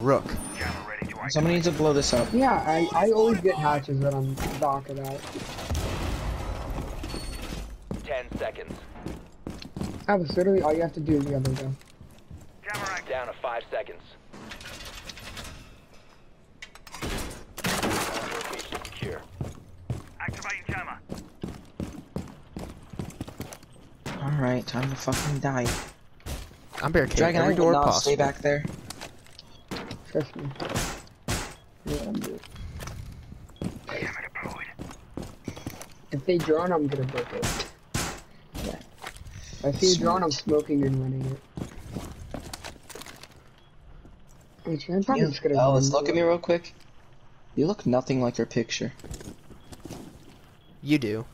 Rook. Somebody needs to blow this up. Yeah, I, I always get hatches that I'm Doc about. Ten seconds. That was literally all you have to do the other day. Down to five seconds. Location secure. Alright, time to fucking die. I'm barricading Dragon, I every will door not possible. stay back there. Trust me. Yeah, I'm good. If they drone, I'm gonna break it. Yeah. If I see a drone, I'm smoking and running it. Actually, I'm probably You, just gonna. Alice, look at me real quick. You look nothing like your picture. You do.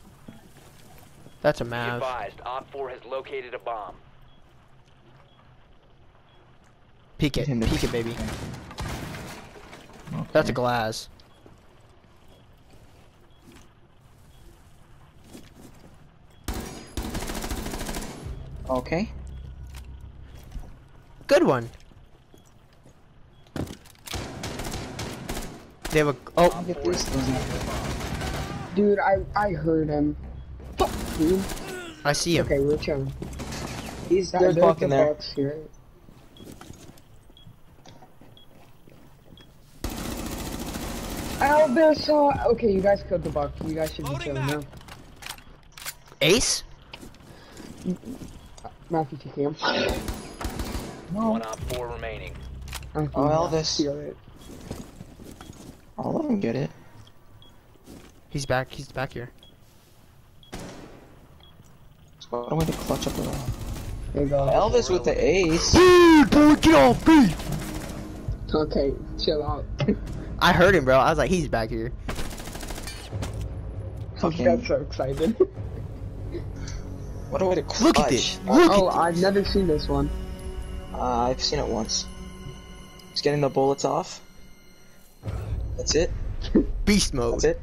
That's a Be Mav. advised, Op 4 has located a bomb. Peek it. Him Peek it, baby. That's a glass. Okay. Good one. They have a. Oh. I'll Oh, get these things out. Dude, I I heard him. Fuck, dude. I see him. Okay, we're chilling. He's That- there's there's Buck in there. box here. Oh, there's okay. You guys killed the buck. You guys should be chilling now. Ace? Matthew, you him. One Op 4 remaining. Oh, Elvis. Steal it. I'll let him get it. He's back. He's back here. So I don't want to clutch up around. There you go. Elvis with the ace. Dude, boy, get off me! Okay, chill out. I heard him, bro. I was like, he's back here. I Fucking- got so excited. What a way to clutch. Look at this. Look oh, at I've never seen this one. Uh, I've seen it once. He's getting the bullets off. That's it. Beast mode. That's it.